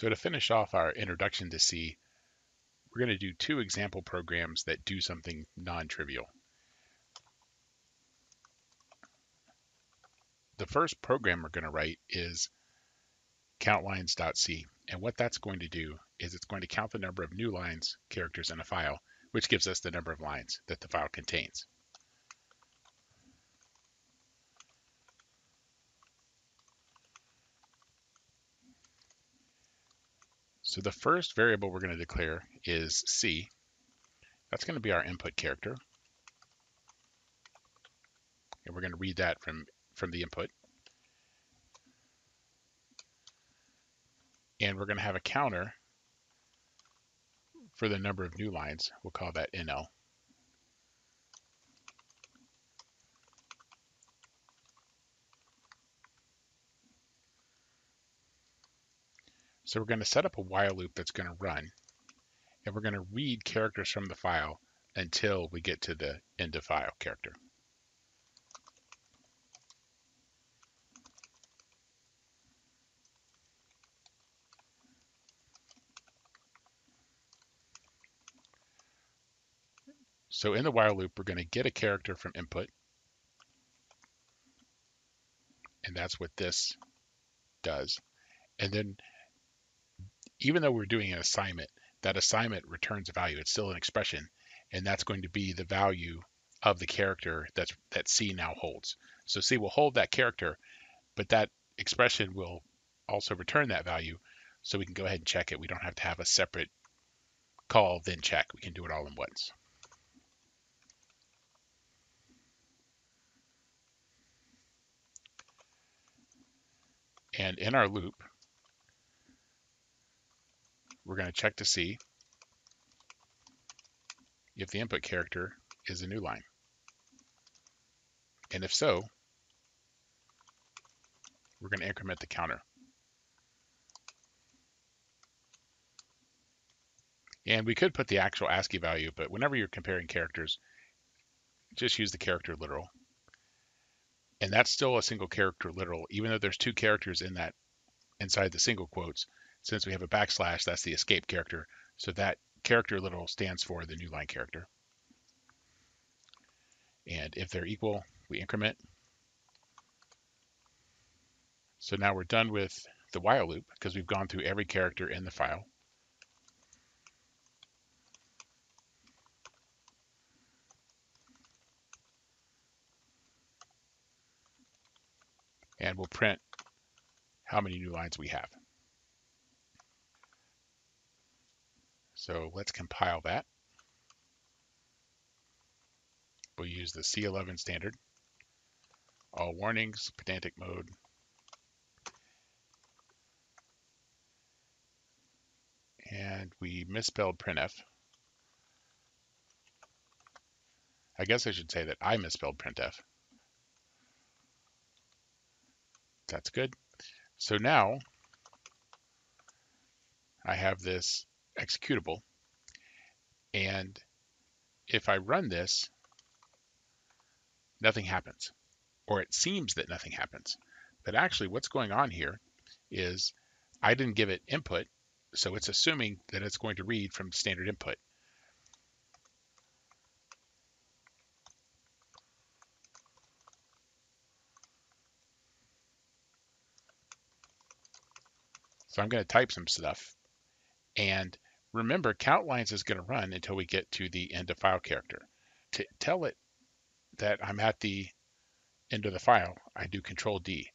So to finish off our introduction to C, we're going to do two example programs that do something non-trivial. The first program we're going to write is countlines.c. And what that's going to do is it's going to count the number of new lines, characters in a file, which gives us the number of lines that the file contains. So the first variable we're going to declare is C. That's going to be our input character. And we're going to read that from, from the input. And we're going to have a counter for the number of new lines. We'll call that NL. So we're going to set up a while loop that's going to run, and we're going to read characters from the file until we get to the end of file character. So in the while loop, we're going to get a character from input. And that's what this does. And then even though we're doing an assignment, that assignment returns a value. It's still an expression, and that's going to be the value of the character that's that C now holds. So C will hold that character, but that expression will also return that value, so we can go ahead and check it. We don't have to have a separate call then check. We can do it all in once. And in our loop, we're going to check to see if the input character is a new line. And if so, we're going to increment the counter. And we could put the actual ASCII value, but whenever you're comparing characters, just use the character literal. And that's still a single character literal, even though there's two characters in that inside the single quotes, since we have a backslash, that's the escape character. So that character literal stands for the new line character. And if they're equal, we increment. So now we're done with the while loop because we've gone through every character in the file. And we'll print how many new lines we have. So let's compile that. We'll use the C11 standard. All warnings, pedantic mode. And we misspelled printf. I guess I should say that I misspelled printf. That's good. So now I have this executable. And if I run this, nothing happens, or it seems that nothing happens. But actually what's going on here is I didn't give it input, so it's assuming that it's going to read from standard input. So I'm going to type some stuff and remember, count lines is going to run until we get to the end of file character. To tell it that I'm at the end of the file, I do control D.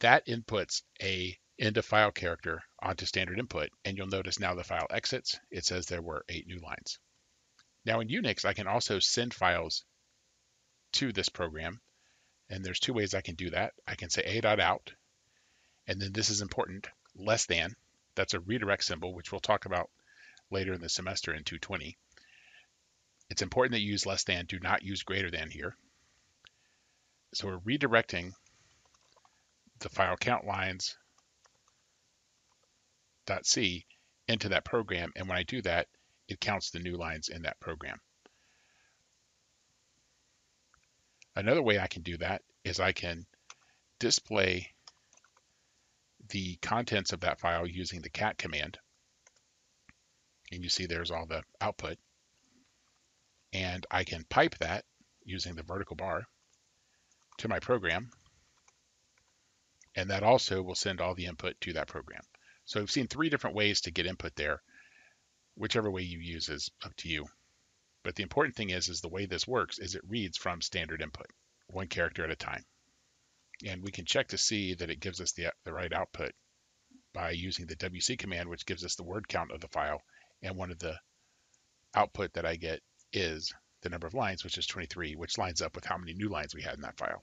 That inputs a end of file character onto standard input, and you'll notice now the file exits, it says there were eight new lines. Now in Unix, I can also send files to this program, and there's two ways I can do that. I can say a.out, and then this is important, less than, that's a redirect symbol, which we'll talk about later in the semester in 220. It's important that you use less than, do not use greater than here. So we're redirecting the file count lines dot .c into that program. And when I do that, it counts the new lines in that program. Another way I can do that is I can display the contents of that file using the cat command. And you see there's all the output. And I can pipe that using the vertical bar to my program. And that also will send all the input to that program. So we've seen three different ways to get input there. Whichever way you use is up to you. But the important thing is, is the way this works is it reads from standard input, one character at a time. And we can check to see that it gives us the, the right output by using the WC command, which gives us the word count of the file. And one of the output that I get is the number of lines, which is 23, which lines up with how many new lines we had in that file.